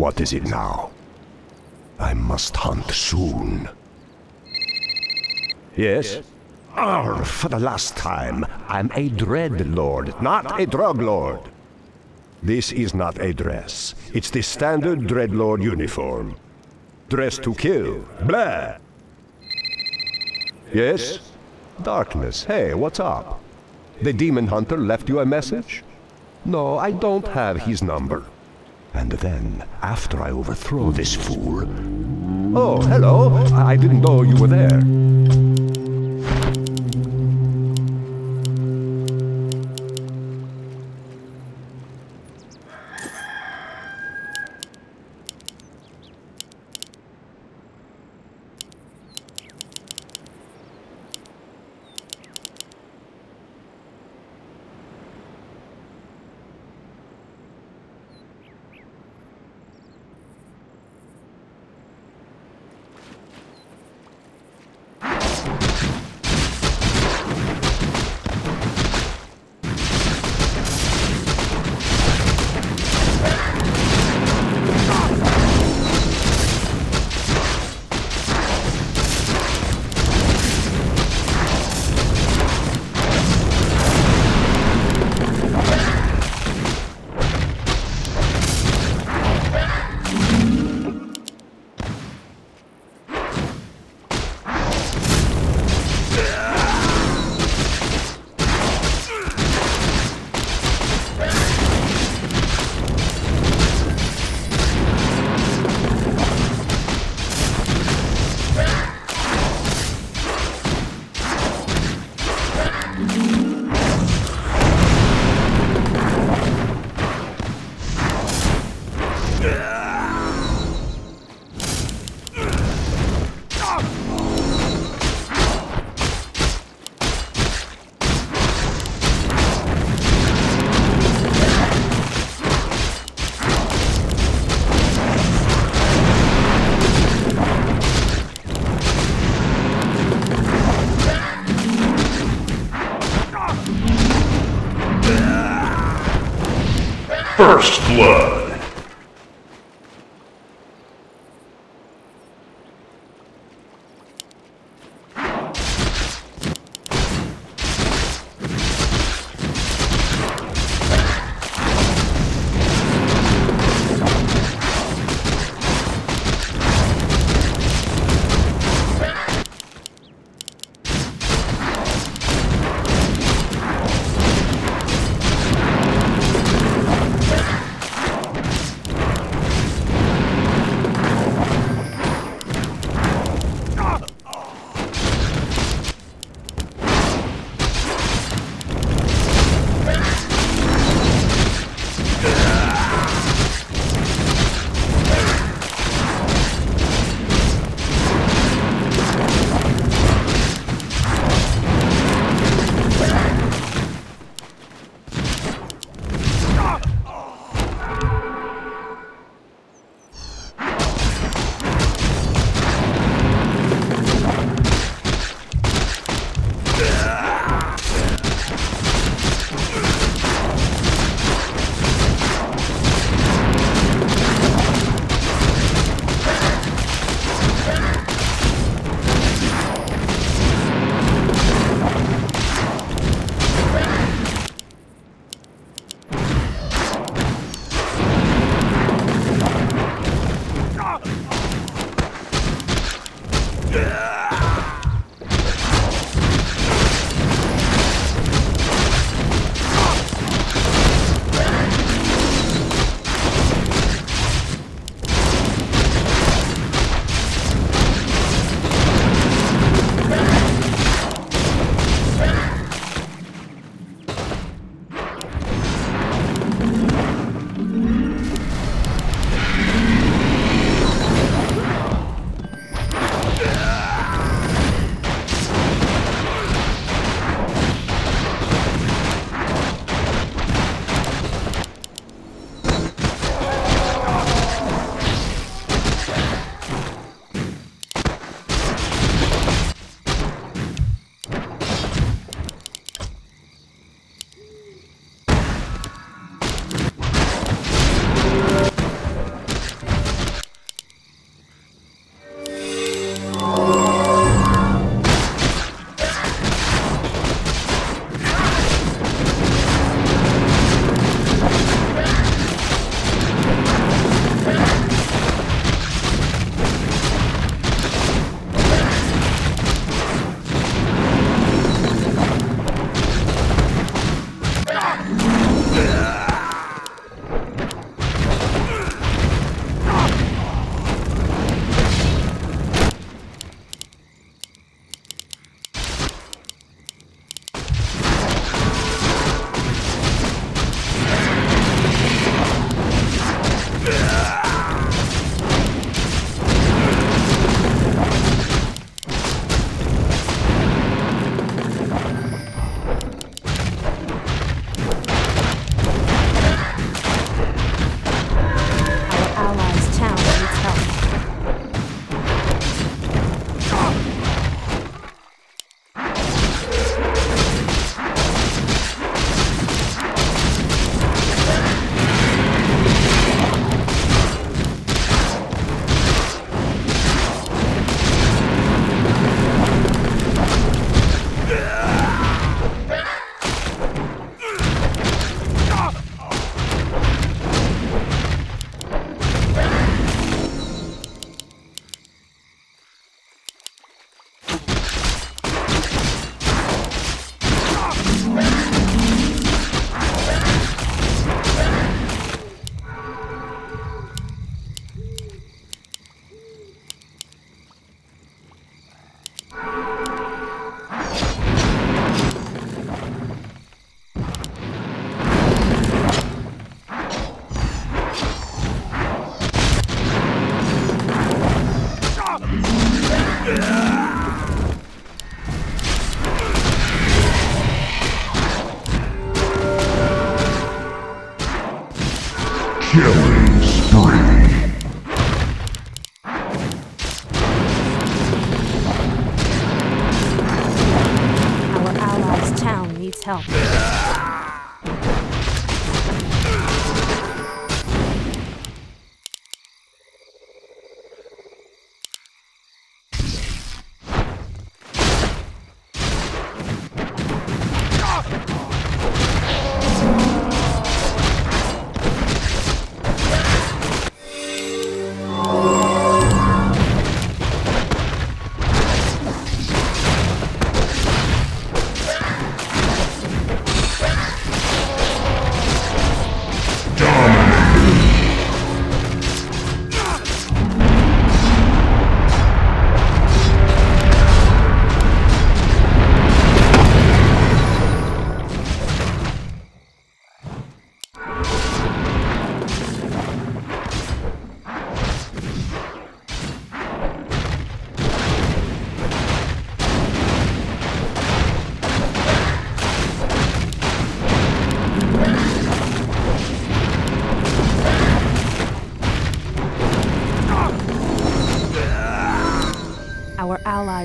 What is it now? I must hunt soon. Yes? Arr, for the last time, I'm a Dread Lord, not a Drug Lord. This is not a dress. It's the standard Dreadlord uniform. Dress to kill. Blah! Yes? Darkness. Hey, what's up? The demon hunter left you a message? No, I don't have his number. And then, after I overthrow this fool... Oh, hello! I didn't know you were there. First Blood.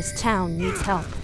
Allies' town needs help.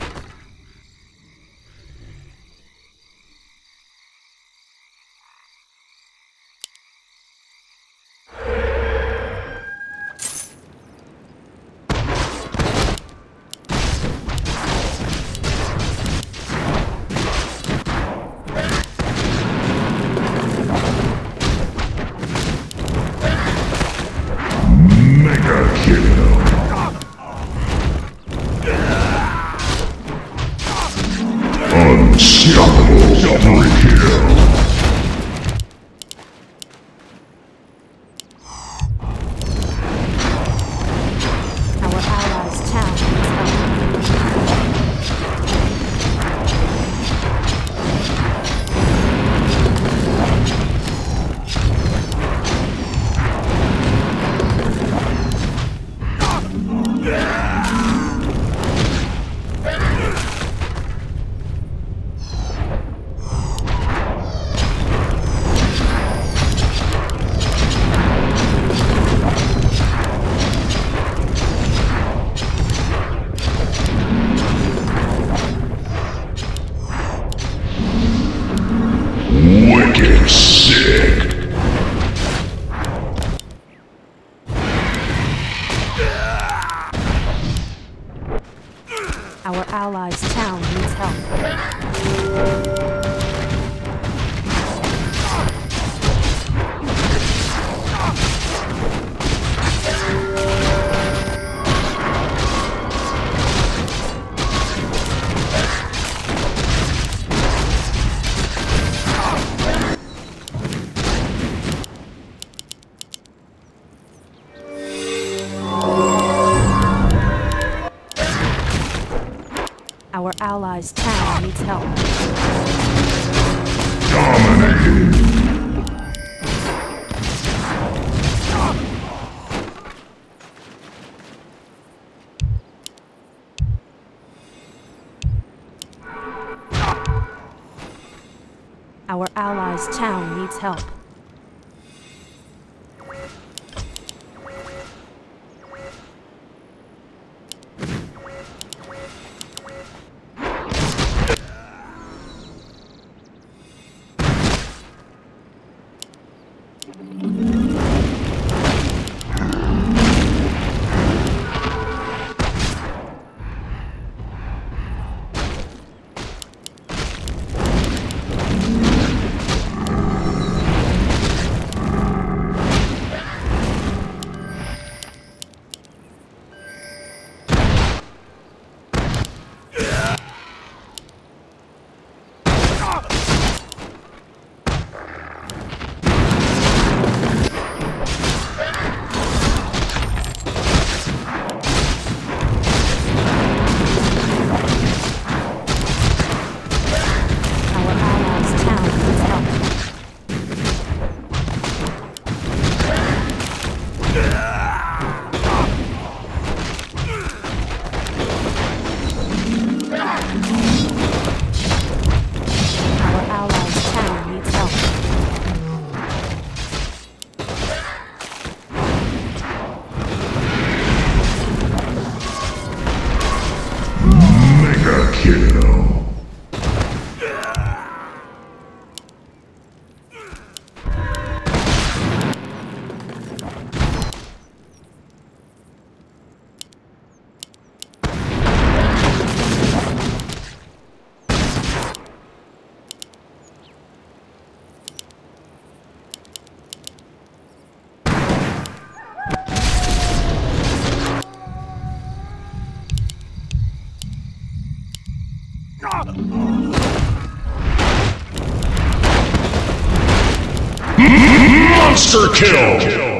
Monster kill.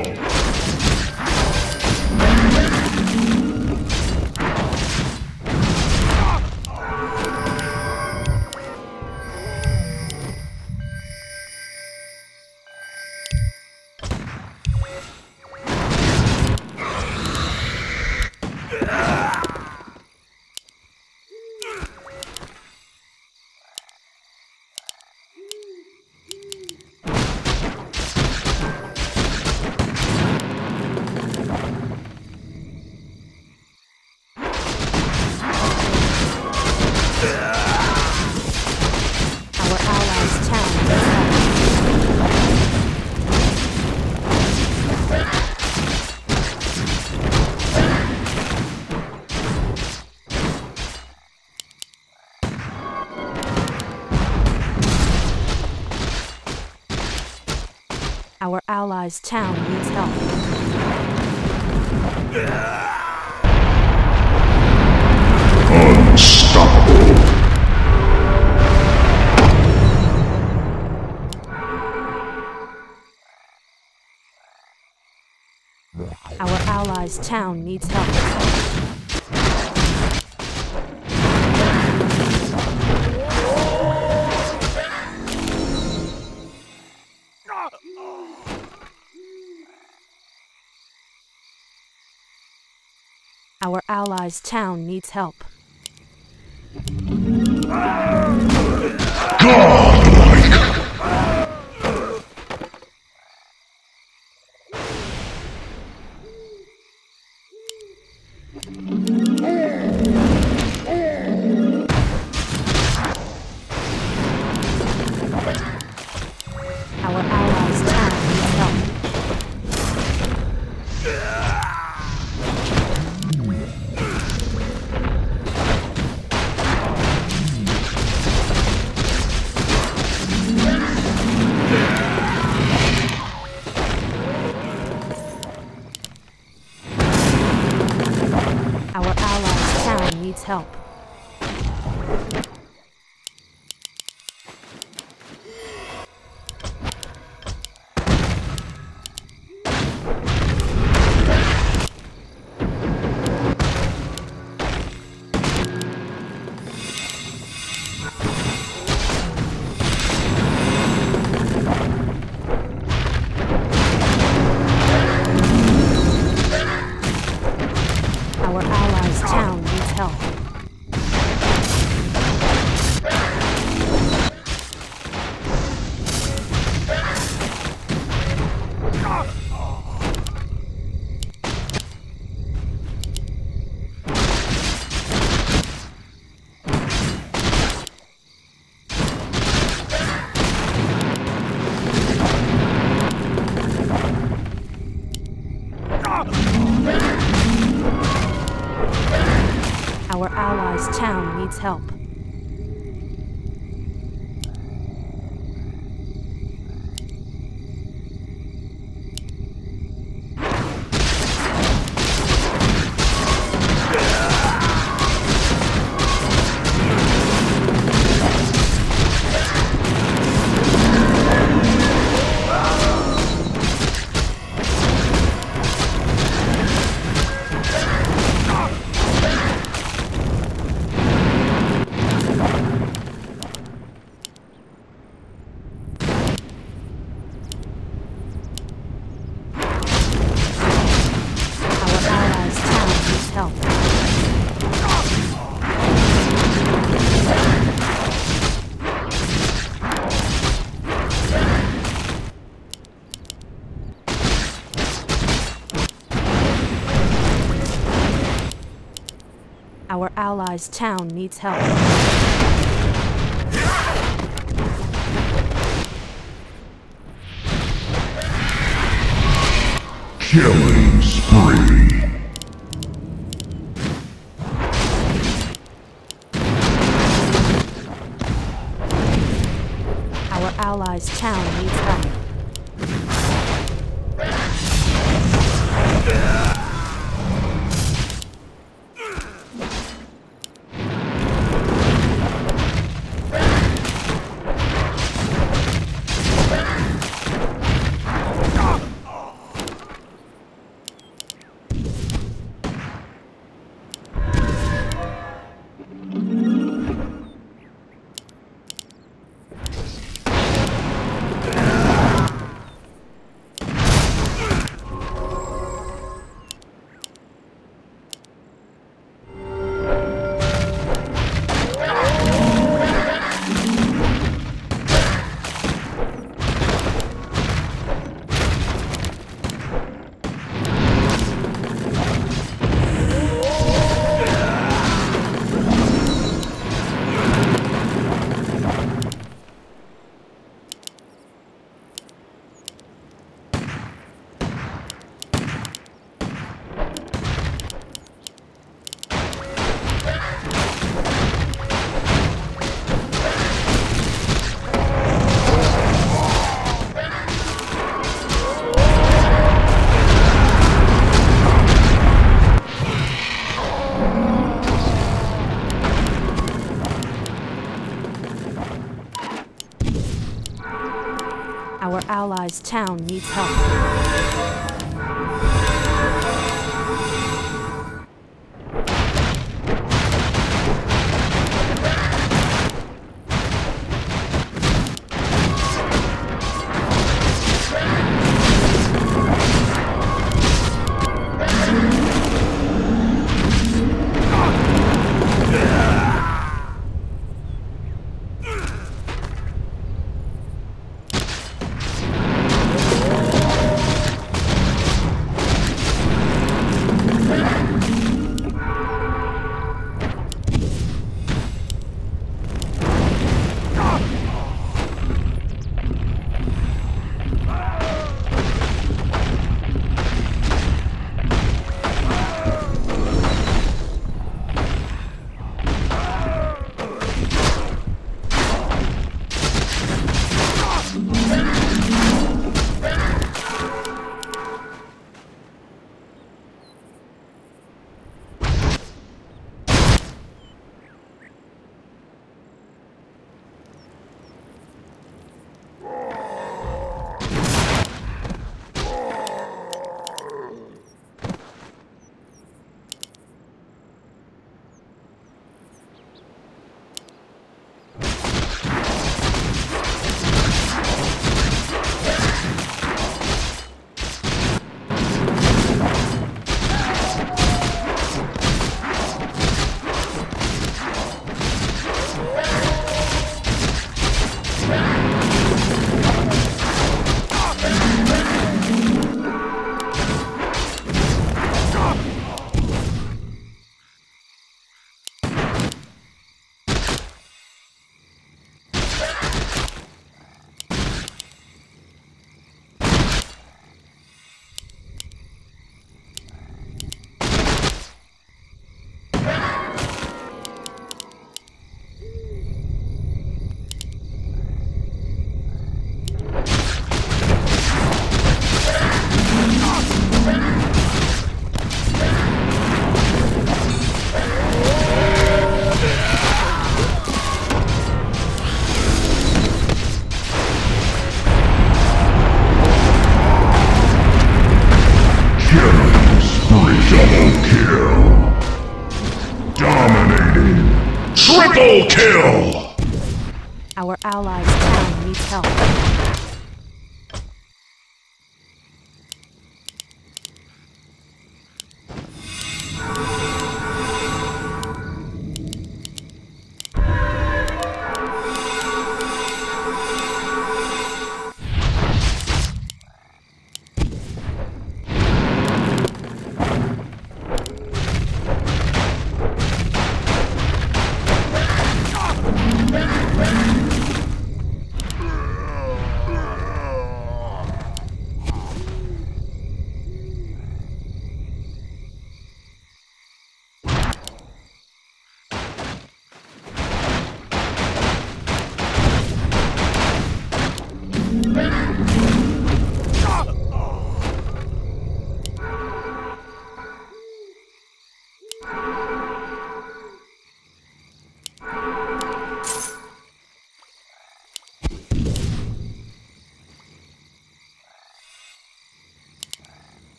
Our allies' town needs help. Unstoppable. Our allies' town needs help. Our allies' town needs help. Our Our allies' town needs help. Killing spree. Allies' town needs help.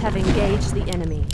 Have engaged the enemy.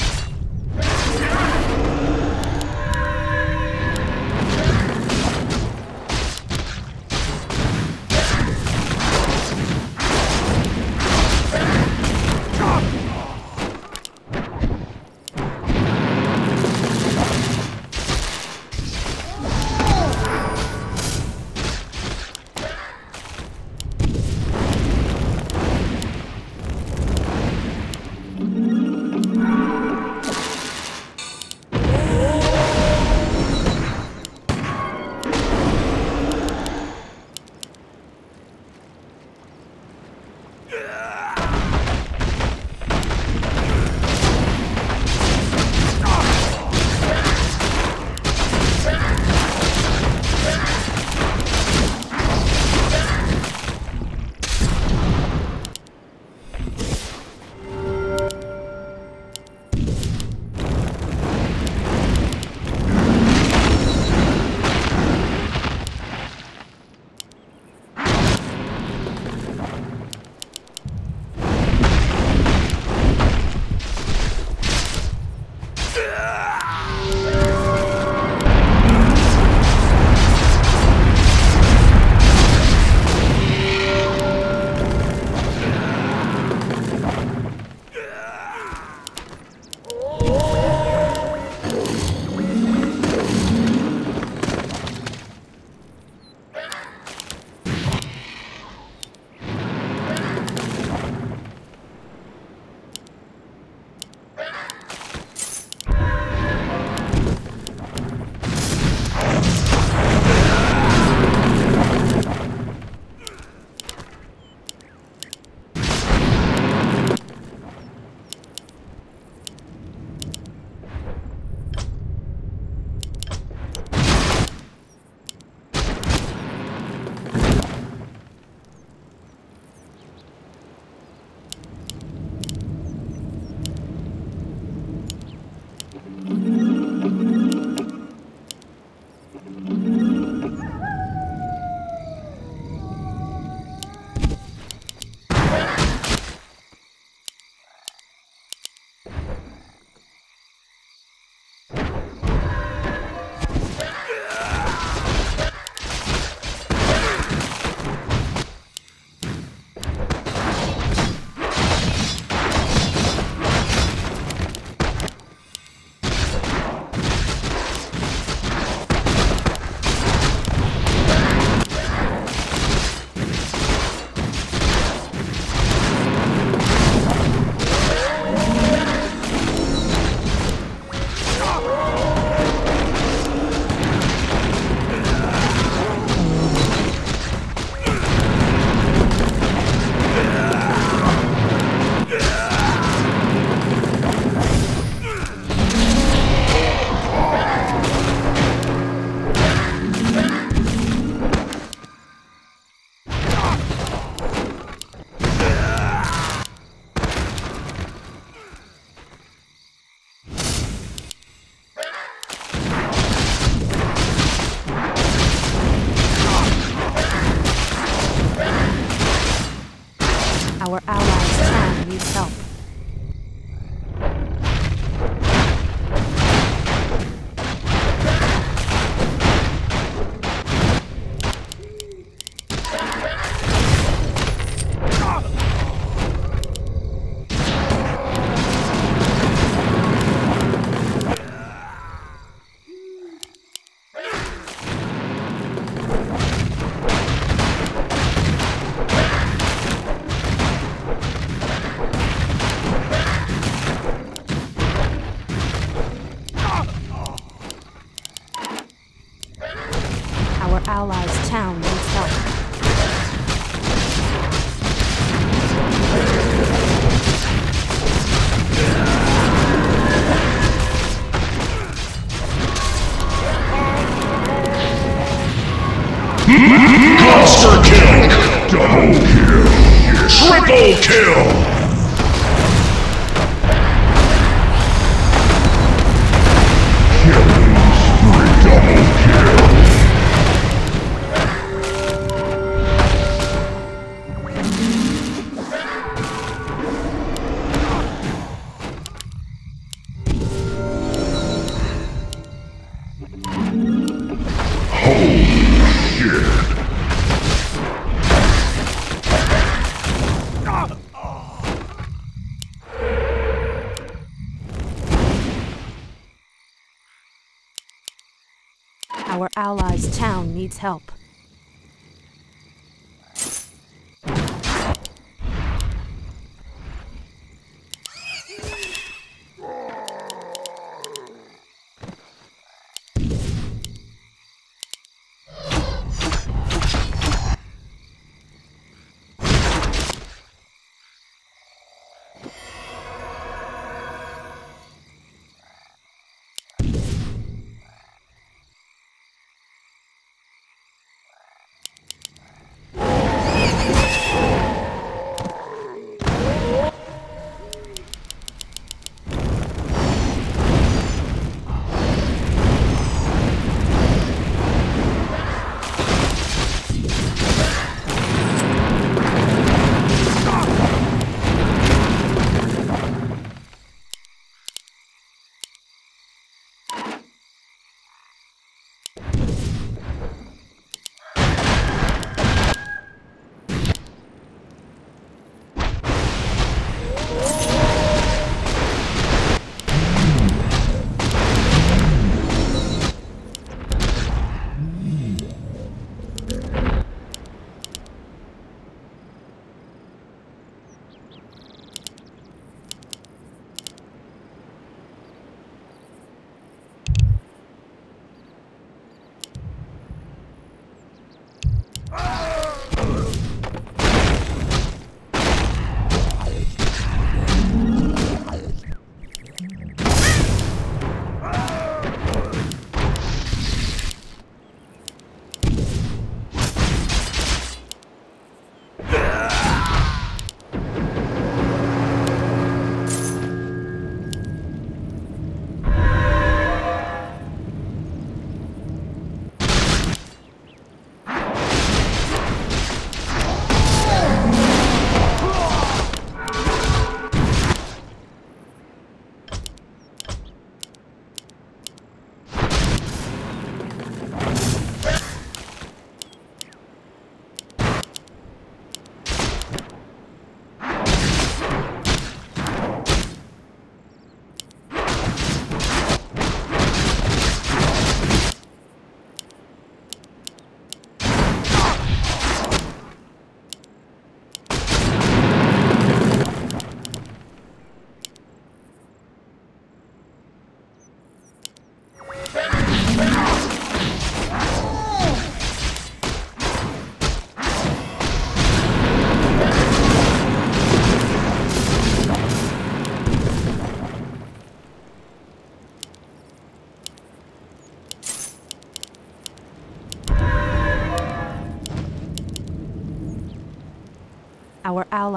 Needs help.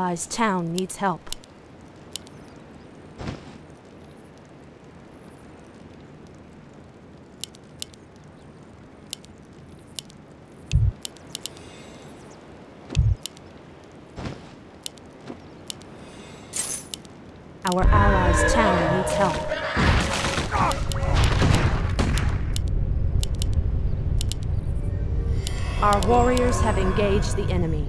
Town needs help. Our allies' town needs help. Our warriors have engaged the enemy.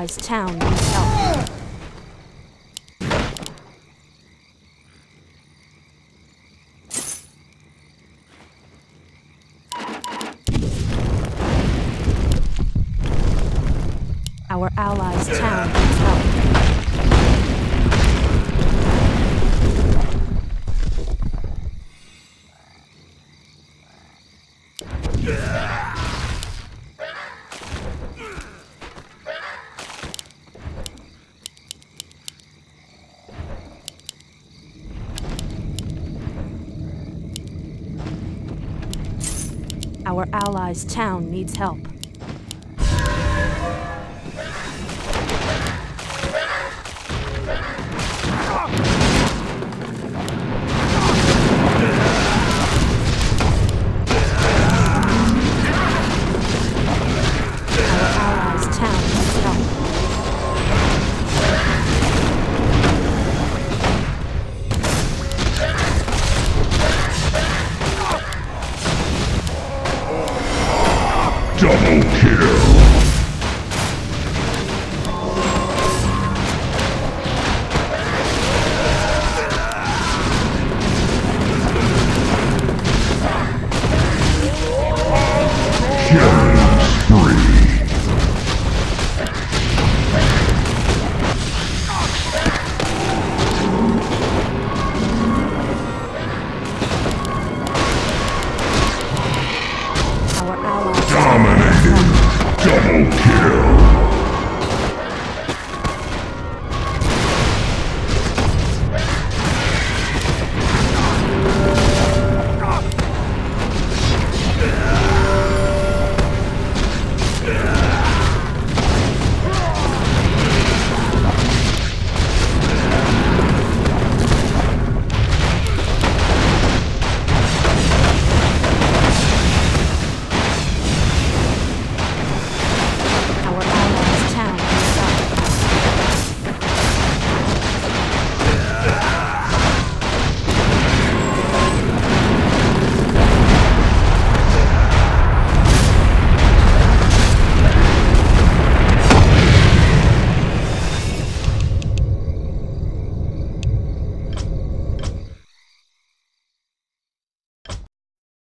Allies' town needs help. Our allies' town needs help. Our town needs help. Double kill.